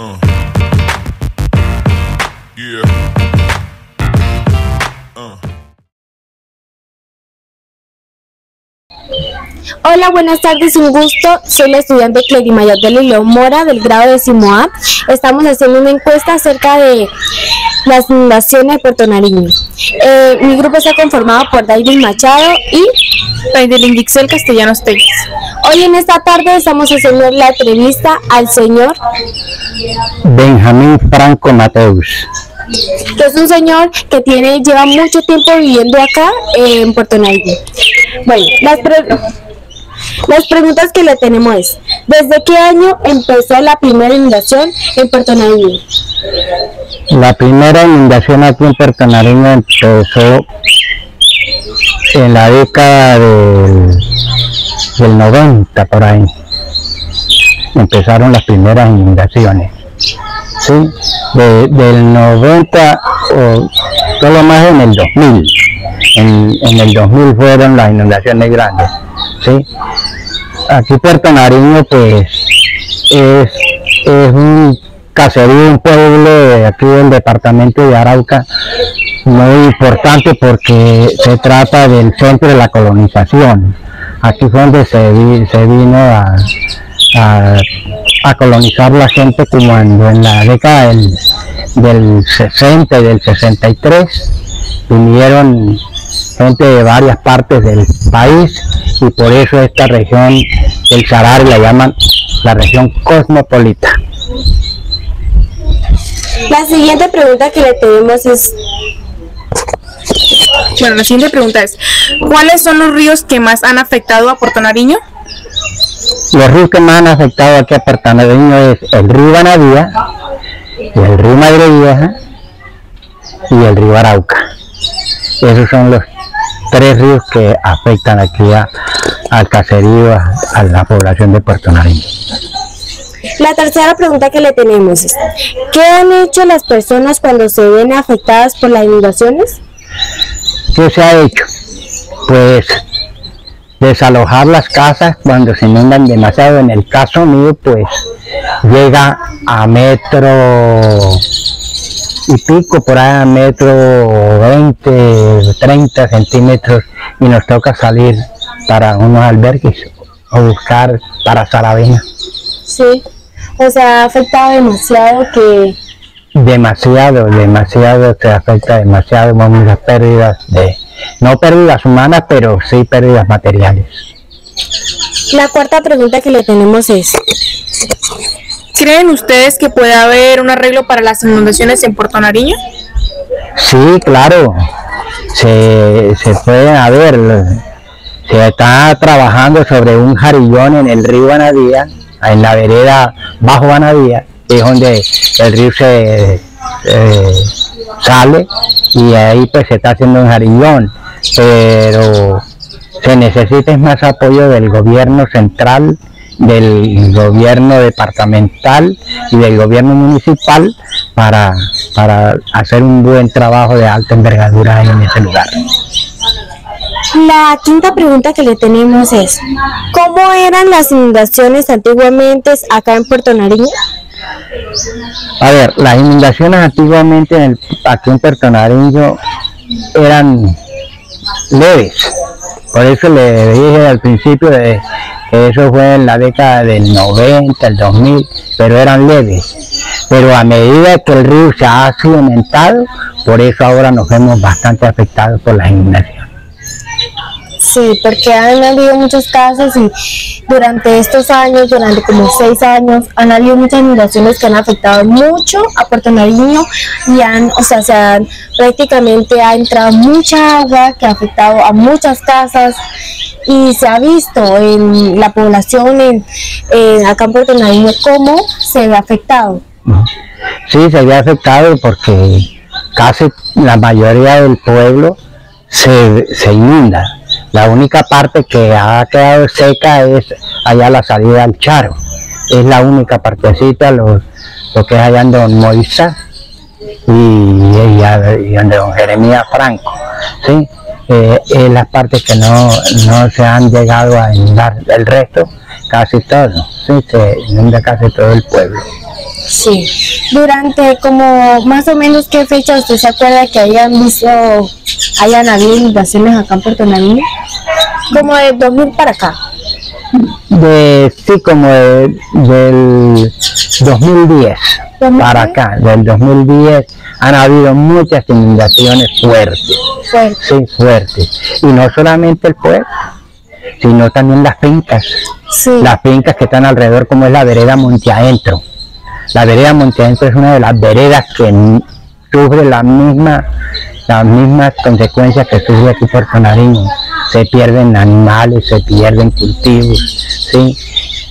Uh. Yeah. Hola, buenas tardes, un gusto. Soy la estudiante Cledi Mayor de León Mora del grado de A. Estamos haciendo una encuesta acerca de las inundaciones de Puerto Nariño. Eh, mi grupo está conformado por David Machado y Daidelin Dixel Castellanos Telles. hoy en esta tarde estamos haciendo la entrevista al señor, Benjamín Franco Mateus. Es un señor que tiene lleva mucho tiempo viviendo acá eh, en Puerto Nariño. Bueno, las, pre- las preguntas que le tenemos es, ¿desde qué año empezó la primera inundación en Puerto Nariño? La primera inundación aquí en Puerto Nariño empezó en la década del 90 por ahí. Empezaron las primeras inundaciones. Del 90 o solo más en el 2000. En, el 2000 fueron las inundaciones grandes. ¿sí? Aquí Puerto Nariño pues es, es un caserío, un pueblo de aquí del departamento de Arauca muy importante porque se trata del centro de la colonización. Aquí fue donde se, vi- se vino a, a colonizar la gente como en, la década del, del 60 y del 63. Vinieron gente de varias partes del país y por eso esta región del Sarari la llaman la región cosmopolita. La siguiente pregunta que le tenemos es, Bueno, la siguiente pregunta es, ¿cuáles son los ríos que más han afectado a Puerto Nariño? Los ríos que más han afectado aquí a Puerto Nariño es el río Banadía, el río Madre Vieja y el río Arauca. Esos son los tres ríos que afectan aquí a- al caserío, a, a la población de Puerto Nariño. la tercera pregunta que le tenemos es, ¿qué han hecho las personas cuando se ven afectadas por las inundaciones? ¿Qué se ha hecho? Pues desalojar las casas cuando se inundan demasiado. En el caso mío, pues llega a metro y pico, por ahí a metro 20, 30 centímetros y nos toca salir para unos albergues o buscar para Saravena. Sí, o sea, ha afectado demasiado que, demasiado, demasiado, se afecta demasiado, muchas pérdidas de, no pérdidas humanas, pero sí pérdidas materiales. la cuarta pregunta que le tenemos es, ¿Creen ustedes que puede haber un arreglo para las inundaciones en Puerto Nariño? Sí, claro, se, se pueden haber, se está trabajando sobre un jarillón en el río Banadía, en la vereda bajo Banadía, que es donde el río se eh, sale y ahí pues se está haciendo un jarillón, pero se necesita es más apoyo del gobierno central, del gobierno departamental y del gobierno municipal para, para hacer un buen trabajo de alta envergadura en ese lugar. la quinta pregunta que le tenemos es, ¿cómo eran las inundaciones antiguamente acá en Puerto Nariño? A ver, las inundaciones antiguamente en el- aquí en Puerto Nariño eran leves. Por eso le dije al principio de que eso fue en la década del 90, el 2000, pero eran leves. Pero a medida que el río se ha sedimentado, por eso ahora nos vemos bastante afectados por las inundaciones. Sí, porque han habido muchos casos y durante estos años, durante como seis años, han habido muchas inundaciones que han afectado mucho a Puerto Nariño y han, o sea, se han, prácticamente ha entrado mucha agua que ha afectado a muchas casas y se ha visto en la población en, en acá en Puerto Nariño cómo se ve afectado. Sí, se ve afectado porque casi la mayoría del pueblo se, se inunda. La única parte que ha quedado seca es allá la salida al Charo. Es la única partecita, lo, lo que es allá en Don Moisés y, y, donde Don Jeremías Franco. ¿sí? Eh, es las que no, no se han llegado a inundar. El resto, casi todo. ¿sí? Se casi todo el pueblo. Sí. Durante como más o menos qué fecha usted se acuerda que hayan visto, hayan habido inundaciones acá en Puerto Nariño? Como de 2000 para acá. De, sí, como de- del 2010 2010. para acá, del 2010 han habido muchas inundaciones fuertes, Fuerte. sí, fuertes. Y no solamente el pueblo, sino también las fincas. Sí. las fincas que están alrededor, como es la vereda Monte Adentro. La vereda Monte Adentro es una de las veredas que sufre la misma, las mismas consecuencias que sufre aquí Puerto Nariño. Se pierden animales, se pierden cultivos, ¿sí?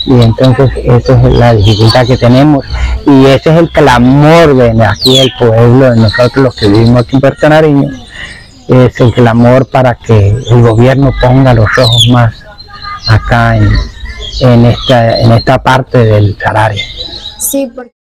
Y entonces esa es la dificultad que tenemos y ese es el clamor de aquí del pueblo, de nosotros los que vivimos aquí en Puerto Nariño, es el clamor para que el gobierno ponga los ojos más acá en, en esta, en esta parte del salario. Sí, porque